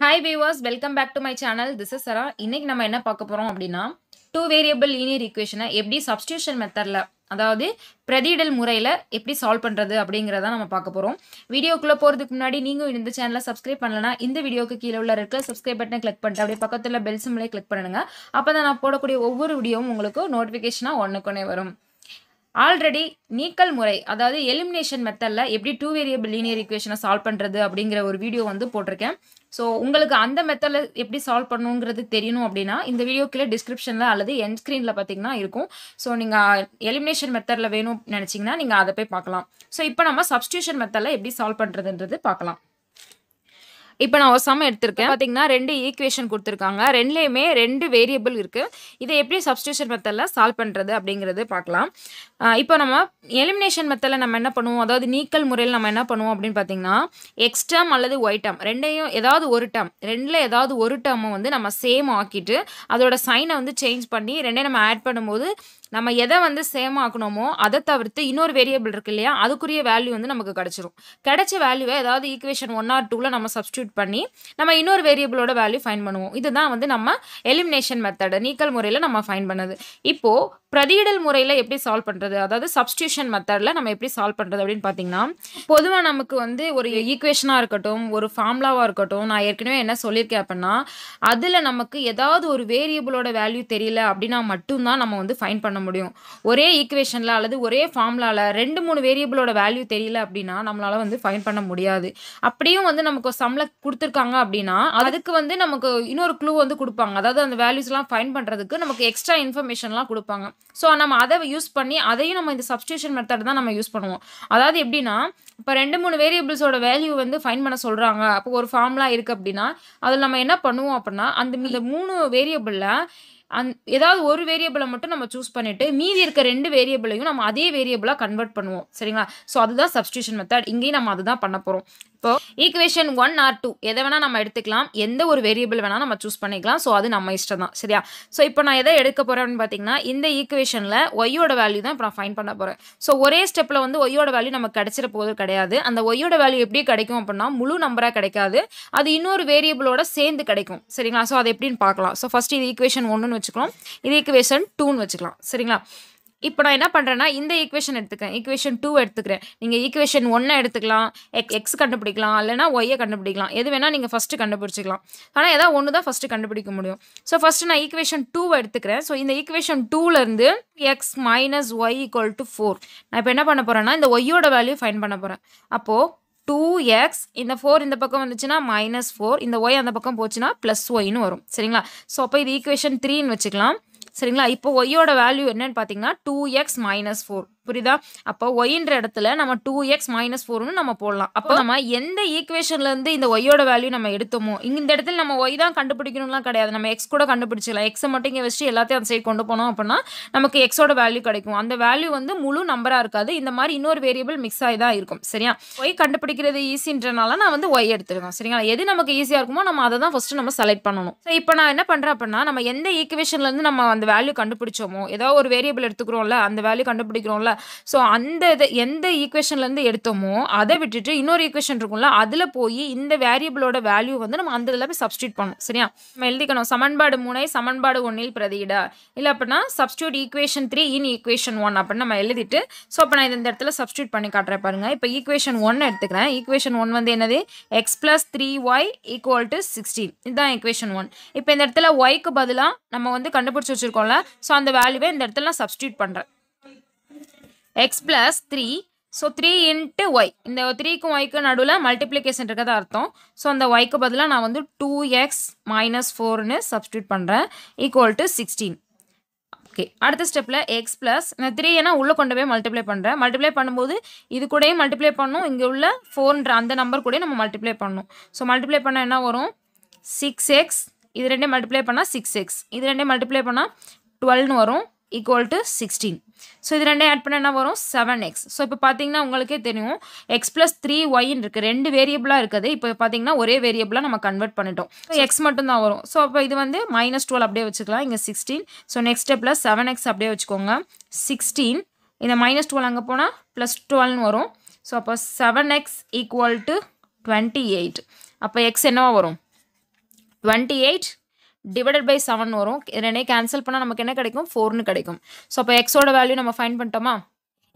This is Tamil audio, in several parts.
Hi viewers welcome back to my channel this is Sara இன்னைக்கு நம்ம என்ன பார்க்க போகிறோம் அப்படின்னா டூ வேரியபிள் லீனியர் ஈக்குவேஷனை எப்படி சப்ஸ்டியூஷன் மெத்தடில் அதாவது பிரதிடல் முறையில் எப்படி சால்வ் பண்ணுறது அப்படிங்கிறத நம்ம பார்க்க போகிறோம் வீடியோக்குள்ளே போகிறதுக்கு முன்னாடி நீங்கள் இந்த சேனலை சப்ஸ்கிரைப் பண்ணலனா இந்த வீடியோக்கு கீழே உள்ள இருக்க சப்ஸ்கிரைப் பட்டனை கிளிக் பண்ணிட்டு அப்படியே பக்கத்தில் பெல் சிம்லேயே கிளிக் பண்ணுங்க. அப்போ தான் நான் போடக்கூடிய ஒவ்வொரு வீடியோவும் உங்களுக்கு நோட்டிஃபிகேஷனாக ஒன்றுக்குன்னே வரும். ஆல்ரெடி நீக்கல் முறை அதாவது எலிமினேஷன் மெத்தடில் எப்படி டூ வேரியபிள் லீனியர் ஈக்குவேஷனை சால்வ் பண்ணுறது அப்படிங்கிற ஒரு வீடியோ வந்து போட்டிருக்கேன். ஸோ உங்களுக்கு அந்த மெத்தடில் எப்படி சால்வ் பண்ணணுங்கிறது தெரியணும் அப்படின்னா இந்த வீடியோ கீழே டிஸ்கிரிப்ஷனில் அல்லது என் ஸ்க்ரீனில் பார்த்தீங்கன்னா இருக்கும். ஸோ நீங்கள் எலிமினேஷன் மெத்தடில் வேணும் நினச்சிங்கன்னா நீங்கள் அதை போய் பார்க்கலாம். ஸோ இப்போ நம்ம சப்ஸ்டியூஷன் மெத்தடில் எப்படி சால்வ் பண்ணுறதுன்றது பார்க்கலாம். இப்போ நான் ஒரு சம் எடுத்திருக்கேன். பார்த்தீங்கன்னா ரெண்டு ஈக்குவேஷன் கொடுத்துருக்காங்க. ரெண்டுலேயுமே ரெண்டு வேரியபிள் இருக்குது இதை எப்படி சப்ஸ்டியூஷன் மெத்தடில் சால்வ் பண்ணுறது அப்படிங்கிறது பார்க்கலாம். இப்போ நம்ம எலிமினேஷன் மெத்தடில் நம்ம என்ன பண்ணுவோம்? அதாவது நீக்கல் முறையில் நம்ம என்ன பண்ணுவோம் அப்படின்னு பார்த்தீங்கன்னா எக்ஸ் டேம் அல்லது ஒய் டேம் ரெண்டையும் ஏதாவது ஒரு டேம் ரெண்டில் ஏதாவது ஒரு டேர்மை வந்து நம்ம சேம் ஆக்கிட்டு அதோட சைனை வந்து சேஞ்ச் பண்ணி ரெண்டையும் நம்ம ஆட் பண்ணும்போது நம்ம எதை வந்து சேம் ஆக்கணுமோ அதை தவிர்த்து இன்னொரு வேரியபிள் இருக்கு இல்லையா அதுக்குரிய வேல்யூ வந்து நமக்கு கிடச்சிரும். கிடைச்ச வேல்யூவை ஏதாவது ஈக்குவேஷன் ஒன் ஆர் டூவில் நம்ம சப்ஸ்டியூட் பண்ணி நம்ம இன்னொரு வேரியபிளோட வேல்யூ ஃபைன் பண்ணுவோம். இதுதான் வந்து நம்ம எலிமினேஷன் மெத்தடு நீக்கல் முறையில் நம்ம ஃபைன் பண்ணது. இப்போது பிரதியிடல் முறையில் எப்படி சால்வ் பண்ணுறது அதாவது சப்ஸ்டியூஷன் மெத்தடில் நம்ம எப்படி சால்வ் பண்ணுறது அப்படின்னு பார்த்தீங்கன்னா பொதுவாக நமக்கு வந்து ஒரு ஈக்குவேஷனாக இருக்கட்டும் ஒரு ஃபார்முலாவாக இருக்கட்டும் நான் ஏற்கனவே என்ன சொல்லியிருக்கேன் அப்படின்னா அதில் நமக்கு ஏதாவது ஒரு வேரியபிளோட வேல்யூ தெரியல அப்படின்னா மட்டும்தான் நம்ம வந்து ஃபைன் பண்ண முடியும். ஒரே ஈக்குவேஷனில் அல்லது ஒரே ஃபார்முலாவில் ரெண்டு மூணு வேரியபிளோட வேல்யூ தெரியல அப்படின்னா நம்மளால் வந்து ஃபைன் பண்ண முடியாது. அப்படியும் வந்து நமக்கு சம்மில் கொடுத்துருக்காங்க அப்படின்னா அதுக்கு வந்து நமக்கு இன்னொரு க்ளூ வந்து கொடுப்பாங்க. அதாவது அந்த வேல்யூஸ்லாம் ஃபைன் பண்ணுறதுக்கு நமக்கு எக்ஸ்ட்ரா இன்ஃபர்மேஷன்லாம் கொடுப்பாங்க. ஸோ நம்ம அதை யூஸ் பண்ணி அதையும் நம்ம இந்த சப்ஸ்டியூஷன் மெத்தட் தான் நம்ம யூஸ் பண்ணுவோம். அதாவது எப்படின்னா இப்போ ரெண்டு மூணு வேரியபிள்ஸோட வேல்யூ வந்து ஃபைன் பண்ண சொல்கிறாங்க அப்போ ஒரு ஃபார்முலா இருக்குது அப்படின்னா அதில் நம்ம என்ன பண்ணுவோம் அப்படின்னா அந்த இந்த மூணு வேரியபிளில் அந் ஏதாவது ஒரு வேரியபிளை மட்டும் நம்ம சூஸ் பண்ணிவிட்டு மீதி இருக்க ரெண்டு வேரியபிளையும் நம்ம அதே வேரியபிளாக கன்வெர்ட் பண்ணுவோம். சரிங்களா? ஸோ அதுதான் சப்ஸ்டியூஷன் மெத்தட் இங்கேயும் நம்ம அதுதான் பண்ண போகிறோம் இப்போ ஈக்குவேஷன் ஒன் ஆர் டூ எதை வேணால் நம்ம எடுத்துக்கலாம். எந்த ஒரு வேரியபிள் வேணால் நம்ம சூஸ் பண்ணிக்கலாம். ஸோ அது நம்ம இஷ்டம் தான் சரியா? ஸோ இப்போ நான் எதை எடுக்க போகிறேன்னு பார்த்தீங்கன்னா இந்த ஈக்குவேஷனில் ஒய்யோட வேல்யூ தான் இப்போ நான் ஃபைன் பண்ண போகிறேன் ஸோ ஒரே ஸ்டெப்பில் வந்து ஒய்யோட வேல்யூ நமக்கு கிடைச்சிட போது கிடையாது. அந்த ஒய்யோட வேல்யூ எப்படி கிடைக்கும் அப்படின்னா முழு நம்பராக கிடைக்காது. அது இன்னொரு வேரியபிளோட சேர்ந்து கிடைக்கும். சரிங்களா? ஸோ அது எப்படின்னு பார்க்கலாம். ஸோ ஃபஸ்ட் இது ஈக்குவேஷன் ஒன்றுன்னு வச்சுக்கலாம். இது ஈக்குவேஷன் டூன்னு வச்சுக்கலாம். சரிங்களா? இப்போ நான் என்ன பண்ணுறேன்னா இந்த ஈக்குவேஷன் எடுத்துக்கிறேன். ஈக்குவேஷன் டூ எடுத்துக்கிறேன். நீங்கள் ஈக்குவேஷன் ஒன்னை எடுத்துக்கலாம். எக் எக்ஸ் கண்டுபிடிக்கலாம். இல்லைனா ஒய்யை கண்டுபிடிக்கலாம். எது வேணால் நீங்கள் ஃபஸ்ட்டு கண்டுபிடிச்சிக்கலாம். ஆனால் ஏதாவது ஒன்று தான் ஃபஸ்ட்டு கண்டுபிடிக்க முடியும். ஸோ ஃபஸ்ட்டு நான் ஈக்குவேஷன் டூவை எடுத்துக்கிறேன். ஸோ இந்த ஈக்குவேஷன் டூலேருந்து x minus y equal to four நான் இப்போ என்ன பண்ண போகிறேன்னா இந்த ஒய்யோட வேல்யூ ஃபைன் பண்ண போகிறேன் அப்போது டூ எக்ஸ் இந்த ஃபோர் இந்த பக்கம் வந்துச்சுன்னா மைனஸ் ஃபோர் இந்த ஒய் அந்த பக்கம் போச்சுன்னா ப்ளஸ் ஒய்னு வரும். சரிங்களா? ஸோ அப்போ இது ஈக்குவேஷன் த்ரீன்னு வச்சுக்கலாம். சரிங்களா? இப்போ ஒய்யோட வேல்யூ என்னன்னு பார்த்தீங்கன்னா டூ எக்ஸ் மைனஸ் ஃபோர் புரியுதா? அப்போ ஒய்ன்ற இடத்துல நம்ம டூ எக்ஸ் மைனஸ் ஃபோர்னு நம்ம போடலாம். அப்போ நம்ம எந்த ஈக்குவேஷன்லேருந்து இந்த ஒய்யோட வேல்யூ நம்ம எடுத்தோமோ இந்த இடத்துல நம்ம ஒய் தான் கண்டுபிடிக்கணும்லாம் கிடையாது. நம்ம எக்ஸ் கூட கண்டுபிடிச்சிடலாம். எக்ஸை மட்டும் இங்கே வச்சு எல்லாத்தையும் அந்த சைடு கொண்டு போனோம் அப்படின்னா நமக்கு எக்ஸோட வேல்யூ கிடைக்கும். அந்த வேல்யூ வந்து முழு நம்பராக இருக்காது. இந்த மாதிரி இன்னொரு வேரியபிள் மிக்ஸ் ஆகி தான் இருக்கும். சரியா? ஒய் கண்டுபிடிக்கிறது ஈஸின்றனால நான் வந்து ஒய் எடுத்துருக்கேன் சரிங்களா? எது நமக்கு ஈஸியாக இருக்குமோ நம்ம அதை தான் ஃபஸ்ட்டு நம்ம செலக்ட் பண்ணணும். ஸோ இப்போ நான் என்ன பண்ணுறேன் அப்படின்னா நம்ம எந்த ஈக்குவேஷன்லேருந்து நம்ம அந்த வேல்யூ கண்டுபிடிச்சோமோ ஏதோ ஒரு வேரியபிள் எடுத்துக்கிறோம்ல அந்த வேல்யூ கண்டுபிடிக்கிறோம்ல ஸோ அந்த இதை எந்த ஈக்குவேஷன்லேருந்து எடுத்தோமோ அதை விட்டுட்டு இன்னொரு ஈக்குவேஷன் இருக்கும்ல அதில் போய் இந்த வேரியபிளோட வேல்யூ வந்து நம்ம அந்த இதில் போய் சப்ஸ்டியூட் பண்ணணும் சரியா? நம்ம எழுதிக்கணும் சமன்பாடு மூணை சமன்பாடு ஒன்றில் பிரதியிட. இல்லை அப்படின்னா substitute equation three in equation one அப்படின்னு நம்ம எழுதிட்டு ஸோ அப்போ நான் இந்த இடத்துல சப்ஸ்டியூட் பண்ணி காட்டுறேன் பாருங்கள் இப்போ ஈக்குவேஷன் ஒன் எடுத்துக்கிறேன். ஈக்குவேஷன் ஒன் வந்து என்னது? X plus three y equal to sixteen இதுதான் ஈக்குவேஷன் ஒன் இப்போ இந்த இடத்துல ஒய்க்கு பதிலாக நம்ம வந்து கண்டுபிடிச்சி வச்சுருக்கோம்ல ஸோ அந்த வேல்யூவை இந்த இடத்துல நான் சப்ஸ்டியூட் பண்ணுறேன் x plus three so three into y இந்த த்ரீக்கும் ஒய்க்கும் நடுவில் மல்டிப்ளிகேஷன் இருக்கிறதா அர்த்தம். ஸோ அந்த ஒய்க்கு பதிலாக நான் வந்து டூ எக்ஸ் மைனஸ் ஃபோர்னு சப்ஸ்டியூட் பண்ணுறேன் ஈக்குவல் டு சிக்ஸ்டீன் ஓகே அடுத்த ஸ்டெப்பில் எக்ஸ் ப்ளஸ் இந்த த்ரீ ஏன்னா உள்ளே கொண்டு போய் மல்டிப்ளை பண்ணுறேன் மல்டிப்ளை பண்ணும்போது இது கூடயும் மல்டிப்ளை பண்ணும். இங்கே உள்ள ஃபோர்ன்ற அந்த நம்பர் கூட நம்ம மல்டிப்ளை பண்ணணும் ஸோ மல்டிப்ளை பண்ணால் என்ன வரும்? சிக்ஸ் எக்ஸ் இது ரெண்டே மல்டிப்ளை பண்ணால் சிக்ஸ் எக்ஸ் இது ரெண்டே மல்டிப்ளை பண்ணால் டுவெல்னு வரும். ஈக்குவல் டு சிக்ஸ்டீன் ஸோ இது ரெண்டே ஆட் பண்ண என்ன வரும்? செவன் எக்ஸ் ஸோ இப்போ பார்த்தீங்கன்னா உங்களுக்கே தெரியும். எக்ஸ் ப்ளஸ் த்ரீ ஒய்ன்னு இருக்குது ரெண்டு வேரியபிளாக இருக்குது. இப்போ பார்த்தீங்கன்னா ஒரே வேரியபிளாக நம்ம கன்வெர்ட் பண்ணிட்டோம். ஸோ எக்ஸ் மட்டும் தான் வரும். ஸோ அப்போ இது வந்து மைனஸ் டுவெல் அப்படியே வச்சுக்கலாம். இங்கே சிக்ஸ்டீன் ஸோ நெக்ஸ்ட் ஸ்டெப்பில் செவன் எக்ஸ் அப்படியே வச்சுக்கோங்க. சிக்ஸ்டீன் இந்த மைனஸ் டுவெல் அங்கே போனால் ப்ளஸ் டுவெல்னு வரும். ஸோ அப்போ seven x equal to twenty eight அப்போ எக்ஸ் என்னவா வரும்? Twenty eight divided by seven வரும். இதனை கேன்சல் பண்ணால் நமக்கு என்ன கிடைக்கும்? ஃபோர்னு கிடைக்கும். ஸோ அப்போ எக்ஸோட வேல்யூ நம்ம ஃபைன் பண்ணிட்டோமா?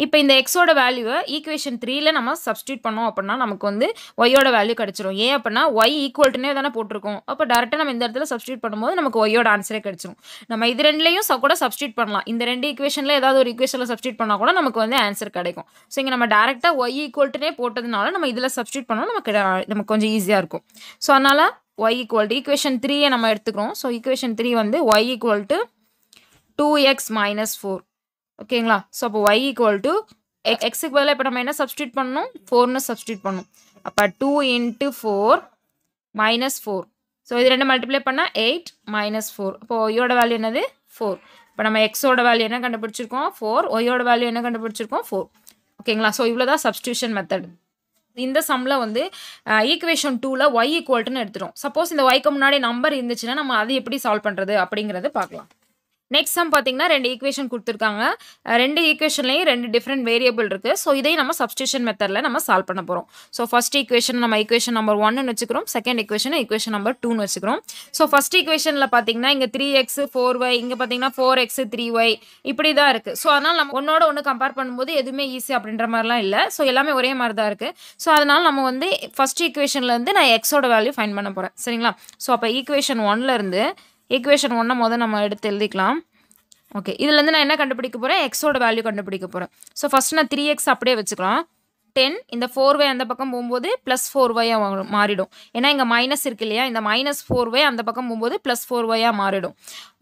இப்போ இந்த எக்ஸோட வேல்யூவை ஈக்குவேஷன் த்ரீல நம்ம சப்ஸ்டியூட் பண்ணோம் அப்படின்னா நமக்கு வந்து ஒய்யோட வேல்யூ கிடச்சிரும். ஏன் அப்படின்னா ஒய் ஈக்குவல்ட்டுனே தானே போட்டிருக்கோம். அப்போ டேரெக்டாக நம்ம இந்த இடத்துல சப்ஸ்டியூட் பண்ணும்போது நமக்கு ஒய்யோட ஆன்சரே கிடச்சிரும். நம்ம இது ரெண்டுலையும் ச கூட சப்ஸ்டியூட் பண்ணலாம். இந்த ரெண்டு ஈக்குவேஷனில் ஏதாவது ஒரு ஈக்குவேஷனில் சப்ஸ்டியூட் பண்ணால் கூட நமக்கு வந்து ஆன்சர் கிடைக்கும். ஸோ இங்கே நம்ம டேரெக்டாக ஒய் ஈக்குவல்ட்டுனே போட்டதுனால நம்ம இதில் சப்ஸ்டியூட் பண்ணோம் நமக்கு நமக்கு கொஞ்சம் ஈஸியாக இருக்கும். ஸோ அதனால் ஒய் ஈக்குவல் டு ஈக்குவேஷன் த்ரீயை நம்ம எடுத்துக்கிறோம். ஸோ ஈக்குவேஷன் த்ரீ வந்து y equal to two x minus four ஓகேங்களா ஸோ அப்போ ஒய் ஈக்குவல் டு எக் எக்ஸுக்கு பதிலாக இப்போ நம்ம என்ன சப்ஸ்டியூட் பண்ணணும்? ஃபோர்னு சப்ஸ்டியூட் பண்ணணும். அப்போ two into four minus four so இது ரெண்டு மல்டிப்ளை பண்ணால் எயிட் மைனஸ் ஃபோர் இப்போ ஒய்யோட வேல்யூ என்னது? ஃபோர் இப்போ நம்ம எக்ஸோட வேல்யூ என்ன கண்டுபிடிச்சிருக்கோம்? ஃபோர் ஒய்யோட வேல்யூ என்ன கண்டுபிடிச்சிருக்கோம்? ஃபோர் ஓகேங்களா ஸோ இவ்வளோ தான் சப்ஸ்டியூஷன் மெத்தட் இந்த சம்மில் வந்து ஈக்குவேஷன் டூவில் ஒய் ஈக்குவல்ட்டுன்னு எடுத்துரும் சப்போஸ் இந்த ஒய்க்கு முன்னாடி நம்பர் இருந்துச்சுன்னா நம்ம அதை எப்படி சால்வ் பண்ணுறது அப்படிங்கிறது பார்க்கலாம். நெக்ஸ்ட் சம் பார்த்தீங்கன்னா ரெண்டு ஈக்குவேஷன் கொடுத்துருக்காங்க. ரெண்டு ஈக்குவேஷன்லேயும் ரெண்டு டிஃப்ரெண்ட் வேரியபிள் இருக்குது ஸோ இதையும் நம்ம சப்ஸ்டியூஷன் மெத்தடில் நம்ம சால்வ் பண்ண போகிறோம் ஸோ ஃபஸ்ட் ஈக்குவேஷன் நம்ம ஈக்குவேஷன் நம்பர் ஒன்னு வச்சுக்கிறோம். செகண்ட் ஈக்குவேஷன் ஈக்குவேஷன் நம்பர் டூன்னு வச்சுக்கிறோம். ஸோ ஃபஸ்ட் ஈக்குவேஷனில் பார்த்தீங்கன்னா இங்கே த்ரீ எக்ஸ் ஃபோர் ஒய் இங்கே பார்த்தீங்கன்னா ஃபோர் எக்ஸ் த்ரீ ஒய் இப்படி தான் இருக்குது ஸோ அதனால் நம்ம ஒன்னோட ஒன்று கம்பேர் பண்ணும்போது எதுவுமே ஈஸி அப்படின்ற மாதிரிலாம் இல்லை. ஸோ எல்லாமே ஒரே மாதிரி தான் இருக்குது ஸோ அதனால் நம்ம வந்து ஃபஸ்ட் ஈக்குவேஷன்லேருந்து நான் எக்ஸோட வேல்யூ ஃபைன் பண்ண போகிறேன் சரிங்களா? ஸோ அப்போ ஈக்குவேஷன் ஒன்லேருந்து ஈக்குவேஷன் ஒன்றை முதல் நம்ம எடுத்து எழுதிக்கலாம். ஓகே இதுலேருந்து நான் என்ன கண்டுபிடிக்க போகிறேன் எக்ஸோட வேல்யூ கண்டுபிடிக்க போகிறேன் ஸோ ஃபஸ்ட் நான் த்ரீ எக்ஸ் அப்படியே வச்சுக்கலாம். டென் இந்த ஃபோர் வே அந்த பக்கம் போகும்போது ப்ளஸ் ஃபோர் ஒய்யாக மாறிடும். ஏன்னா இங்கே மைனஸ் இருக்கு இல்லையா? இந்த மைனஸ் ஃபோர் வே அந்த பக்கம் போகும்போது ப்ளஸ் ஃபோர் வையாக மாறிடும்.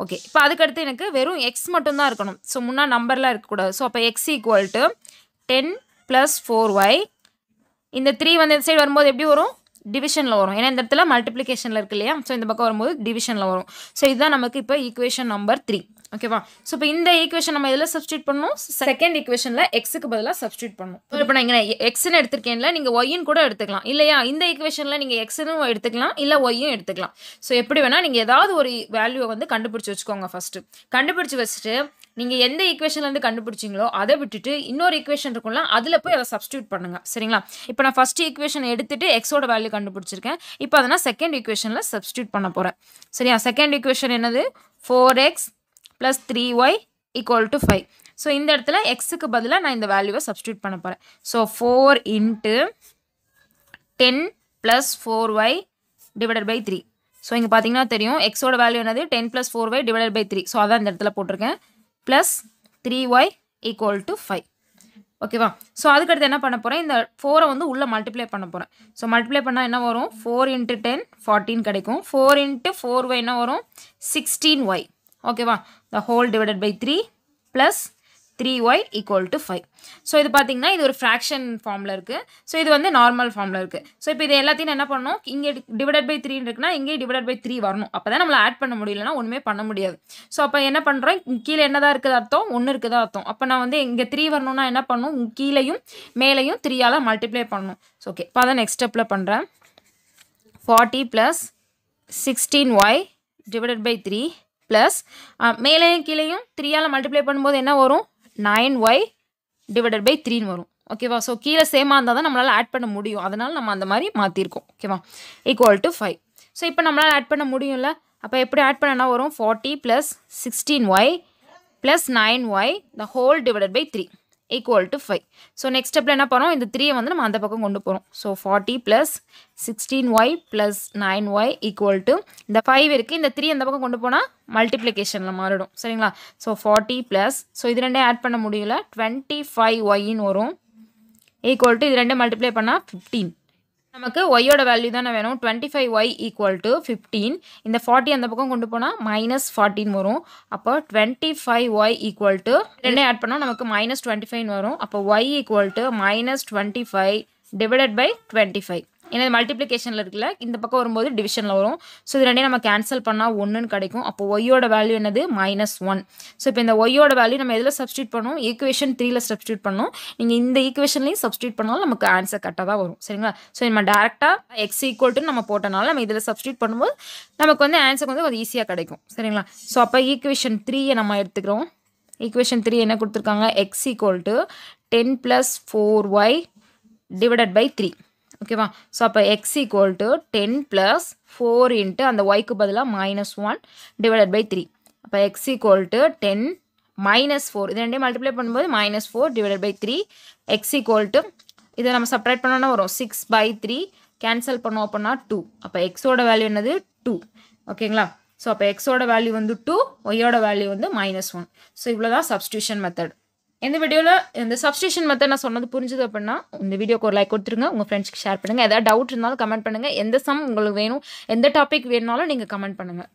ஓகே இப்போ அதுக்கடுத்து எனக்கு வெறும் எக்ஸ் மட்டும்தான் இருக்கணும். ஸோ முன்னா நம்பர்லாம் இருக்கக்கூடாது ஸோ அப்போ x equal to ten plus four y இந்த த்ரீ வந்து இந்த சைடு வரும்போது எப்படி வரும்? டிவிஷனில் வரும். ஏன்னா இந்த இடத்துல மல்டிப்ளிகேஷனில் இருக்கு இல்லையா? ஸோ இந்த பக்கம் வரும்போது டிவிஷனில் வரும். ஸோ இதுதான் நமக்கு இப்போ ஈக்குவேஷன் நம்பர் த்ரீ ஓகேவா ஸோ இப்போ இந்த ஈக்குவேஷன் நம்ம இதில் சப்ஸ்டியூட் பண்ணணும்? செகண்ட் ஈக்குவேஷனில் எக்ஸுக்கு பதிலாக சப்ஸ்டியூட் பண்ணணும். இப்போ நான் இங்கே எக்ஸ்னு எடுத்திருக்கேன்ல நீங்கள் ஒய்யும் கூட எடுத்துக்கலாம். இல்லையா? இந்த ஈக்குவேஷனில் நீங்கள் எக்ஸ்னும் எடுத்துக்கலாம் இல்லை ஒய்யும் எடுத்துக்கலாம். ஸோ எப்படி வேணால் நீங்கள் ஏதாவது ஒரு வேல்யூவை வந்து கண்டுபிடிச்சி வச்சுக்கோங்க ஃபஸ்ட்டு கண்டுபிடிச்சி வச்சுட்டு நீங்கள் எந்த ஈக்குவேஷன்லேருந்து கண்டுபிடிச்சிங்களோ அதை விட்டுட்டு இன்னொரு ஈக்குவேஷன் இருக்கும்ல அதில் போய் அதை சப்ஸ்டியூட் பண்ணுங்கள் சரிங்களா? இப்போ நான் ஃபஸ்ட் ஈக்குவேஷன் எடுத்துட்டு எக்ஸோட வேல்யூ கண்டுபிடிச்சிருக்கேன். இப்போ அதை நான் செகண்ட் ஈக்குவேஷனில் சப்ஸ்டியூட் பண்ண போகிறேன் சரியா? செகண்ட் ஈக்குவேஷன் என்னது? Four x plus three y equal to five so இந்த இடத்துல எக்ஸுக்கு பதிலாக நான் இந்த வேல்யூவை சப்ஸ்டியூட் பண்ண போகிறேன் so four into ten plus four y divided by three so இங்கே பார்த்தீங்கன்னா தெரியும். எக்ஸோட வேல்யூ என்னது? Ten plus four y divided by three so அதான் இந்த இடத்துல போட்டிருக்கேன். Plus three y equal to five ஓகேவா ஸோ அதுக்கடுத்து என்ன பண்ண போகிறேன் இந்த ஃபோரை வந்து உள்ளே மல்டிப்ளை பண்ண போகிறேன் ஸோ மல்டிப்ளை பண்ணால் என்ன வரும்? ஃபோர் இன்ட்டு டென் ஃபார்ட்டின் கிடைக்கும். ஃபோர் இன்ட்டு ஃபோர் ஒய் என்ன வரும்? சிக்ஸ்டீன் ஒய் ஓகேவா the whole divided by three plus three y equal to five so இது பார்த்தீங்கன்னா இது ஒரு ஃப்ராக்ஷன் ஃபார்மில் இருக்குது ஸோ இது வந்து நார்மல் ஃபார்மில் இருக்குது ஸோ இப்போ இது எல்லாத்தையும் என்ன பண்ணணும்? இங்கே டிவைடட் பை த்ரீன்னு இருக்குன்னா இங்கே டிவைடட் பை த்ரீ வரணும். அப்போ தான் நம்மளை ஆட் பண்ண முடியலன்னா ஒன்றுமே பண்ண முடியாது. ஸோ அப்போ என்ன பண்ணுறோம் கீழே என்னதான் இருக்குது அர்த்தம் ஒன்று இருக்குதா அர்த்தம். அப்போ நான் வந்து இங்கே த்ரீ வரணும்னா என்ன பண்ணணும்? கீழேயும் மேலேயும் த்ரீயால் மல்டிப்ளை பண்ணணும். ஸோ ஓகே இப்போ அதான் நெக்ஸ்ட் ஸ்டெப்பில் பண்ணுறேன் forty plus sixteen y divided by three plus மேலேயும் கீழேயும் த்ரீயால் மல்டிப்ளை பண்ணும்போது என்ன வரும்? நைன் ஒய் டிவைடட் பை த்ரீன்னு வரும். ஓகேவா ஸோ கீழே சேமாக இருந்தால் தான் நம்மளால் ஆட் பண்ண முடியும். அதனால் நம்ம அந்த மாதிரி மாற்றிருக்கோம் ஓகேவா ஈக்குவல் டு ஃபைவ் ஸோ இப்போ நம்மளால் ஆட் பண்ண முடியும்ல? அப்போ எப்படி ஆட் பண்ணனா வரும்? Forty plus sixteen y plus nine y the whole divided by three equal to five so next ஸ்டெப்பில் என்ன பண்ணுவோம் இந்த த்ரீயை வந்து நம்ம அந்த பக்கம் கொண்டு போகிறோம் so forty plus sixteen y plus nine y equal to இந்த ஃபைவ் இருக்குது இந்த த்ரீ அந்த பக்கம் கொண்டு போனால் மல்டிப்ளிகேஷனில் மாறிடும். சரிங்களா? ஸோ ஃபார்ட்டி ப்ளஸ் ஸோ இது ரெண்டே ஆட் பண்ண முடியல. டுவெண்ட்டி ஃபைவ் ஒய்ன்னு வரும். ஈக்குவல் டு இது ரெண்டே மல்டிப்ளை பண்ணால் ஃபிஃப்டீன் நமக்கு ஒய்யோட வேல்யூ தானே வேணும்? Twenty five y equal to fifteen இந்த ஃபார்ட்டி அந்த பக்கம் கொண்டு போனால் மைனஸ் ஃபார்ட்டின் வரும். அப்போ twenty five y equal to ரெண்டே ஆட் பண்ணால் நமக்கு மைனஸ் டுவெண்ட்டி ஃபைவ்னு வரும். அப்போ y equal to minus twenty five divided by twenty five ஏன்னா மல்டிப்ளிகேஷனில் இருக்குல்ல இந்த பக்கம் வரும்போது டிவிஷனில் வரும். ஸோ இது ரெண்டையும் நம்ம கேன்சல் பண்ணால் ஒன்றுன்னு கிடைக்கும். அப்போ ஒய்யோட வேல்யூ என்னது? மைனஸ் ஒன் ஸோ இப்போ இந்த ஒய்யோட வேல்யூ நம்ம எதில் சப்ஸ்டியூட் பண்ணுவோம் ஈக்குவேஷன் த்ரீல சப்ஸ்டியூட் பண்ணோம். நீங்கள் இந்த ஈக்குவேஷன்லையும் சப்ஸ்டியூட் பண்ணாலும் நமக்கு ஆன்சர் கரெக்டாக தான் வரும். சரிங்களா? ஸோ நம்ம டேரெக்டாக எக்ஸ் ஈக்குவல் நம்ம போட்டனால நம்ம இதில் சப்ஸ்டியூட் பண்ணும்போது நமக்கு வந்து ஆன்சர் வந்து கொஞ்சம் ஈஸியாக கிடைக்கும். சரிங்களா? ஸோ அப்போ ஈக்குவேஷன் த்ரீயை நம்ம எடுத்துக்கிறோம். ஈக்குவேஷன் த்ரீ என்ன கொடுத்துருக்காங்க? X equal to ten plus four y divided by three ஓகேவா? ஸோ அப்போ x equal to ten plus four into அந்த ஒய்க்கு பதிலாக minus one divided by three அப்போ x equal to ten minus four இது ரெண்டையும் மல்டிப்ளை பண்ணும்போது minus four divided by three x equal to இதை நம்ம சப்ரேட் பண்ணோன்னா வரும். சிக்ஸ் பை த்ரீ கேன்சல் பண்ணோம் அப்படின்னா டூ அப்போ எக்ஸோட வேல்யூ என்னது? டூ ஓகேங்களா? ஸோ அப்போ எக்ஸோட வேல்யூ வந்து டூ ஒய்யோட வேல்யூ வந்து மைனஸ் ஒன் ஸோ இவ்வளோ தான் சப்ஸ்டியூஷன் மெத்தட் இந்த வீடியோவில் இந்த சப்ஸ்டியூஷன் மெத்தட் நான் சொன்னது புரிஞ்சுது அப்படின்னா இந்த வீடியோக்கு ஒரு லைக் கொடுத்துருங்க உங்கள் ஃப்ரெண்ட்ஸ்க்கு ஷேர் பண்ணுங்கள் ஏதாவது டவுட் இருந்தாலும் கமெண்ட் பண்ணுங்கள் எந்த சம் உங்களுக்கு வேணும் எந்த டாபிக் வேணுனாலும் நீங்கள் கமெண்ட் பண்ணுங்கள்